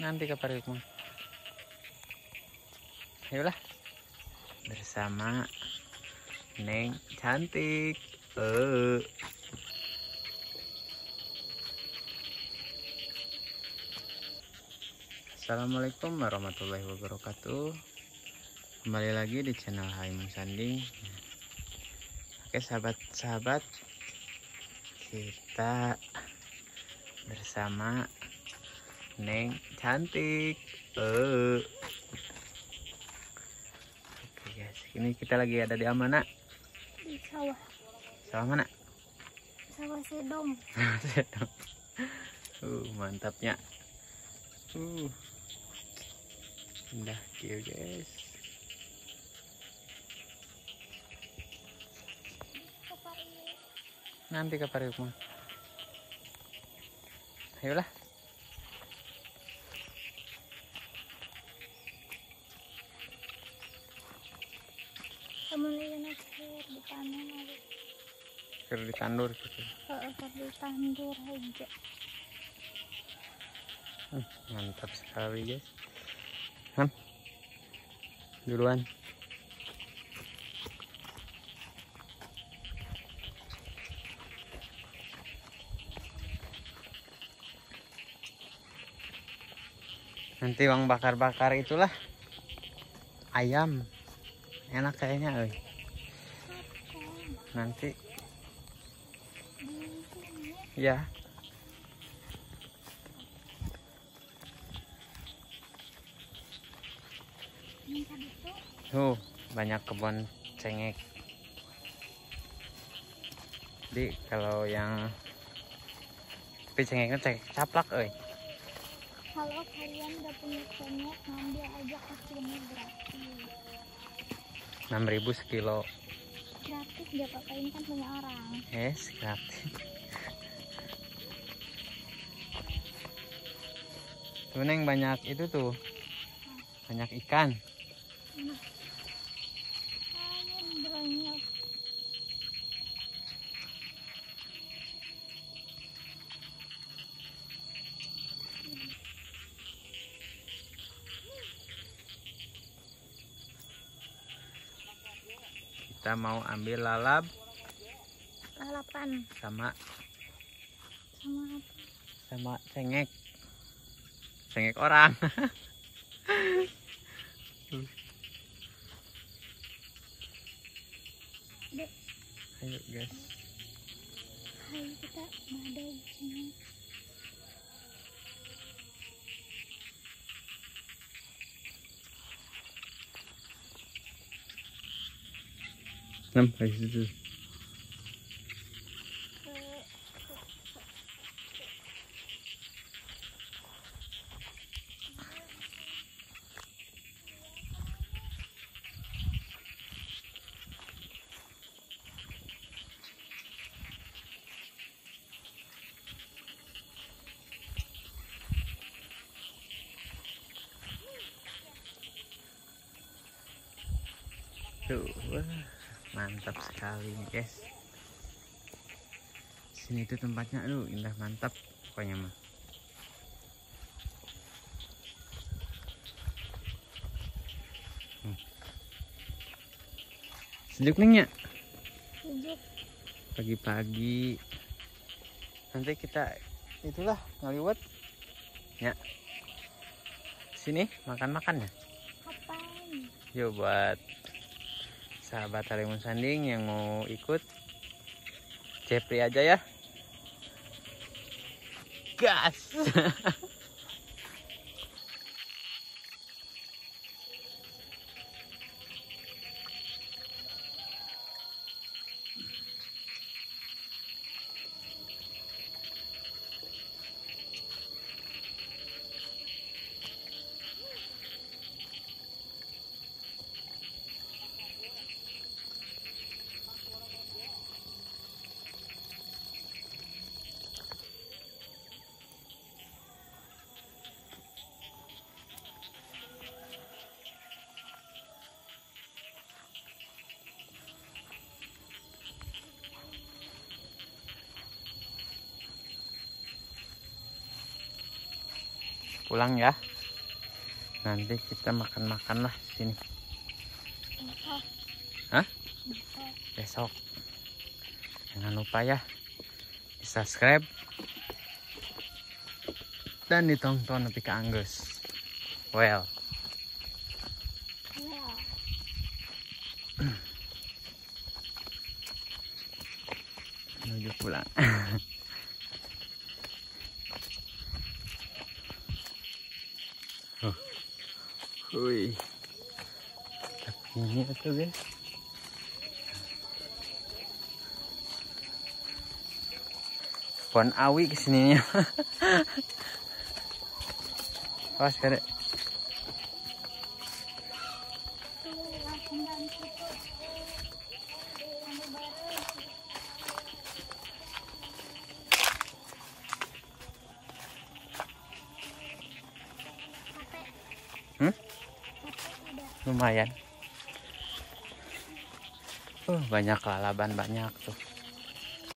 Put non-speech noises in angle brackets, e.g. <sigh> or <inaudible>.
nanti Parikma ayolah. Bersama Neng cantik. Eh. Assalamualaikum warahmatullahi wabarakatuh. Kembali lagi di channel Haimun Sanding Oke sahabat-sahabat Kita Bersama Neng cantik. Eh. Oke guys. Ini kita lagi ada di mana di sawah. Sawah mana? sawah sedong uh, mantapnya. Uh. Indah kieu guys. Nanti ke mah ayolah panen ada keur ditandur gitu kalau di tandur aja. Hmm, mantap sekali guys. Kan duluan. Nanti uang bakar-bakar itulah. Ayam. Enak kayaknya. Nanti ya tuh banyak kebun cengek. Jadi kalau yang tapi cengeknya cengek caplak, euy. kalau kalian udah punya cengek ngambil aja hasilnya gratis 6000 sekilo. Gratis gak apa-apa ini kan punya orang Yes, gratis. Tuh Neng banyak itu tuh. Banyak ikan. nah Kita mau ambil lalap lalapan sama sama apa sama cengek. Cengek orang. <laughs> Dek, Ayo guys. ayo kita ada sini Nem, hij mantap sekali nih guys. Sini tuh tempatnya, aduh indah mantap pokoknya mah. Hmm. Sejuk ya sejuk pagi-pagi. Nanti kita itulah ngaliwat. Ya. Sini makan-makan ya. kapan Yuk buat sahabat Halimun Sanding yang mau ikut Jepri aja ya. Gas. <laughs> pulang ya. Nanti kita makan-makan lah sini Besok. Hah? Besok. besok. Jangan lupa ya di subscribe dan ditonton lebih ke Anggus. Well, <clears throat> menuju pulang. <laughs> Tapi ini tuh guys. Pohon awi ke sininya. <laughs> Awas kare. Lumayan. Uh, banyak lalaban banyak tuh.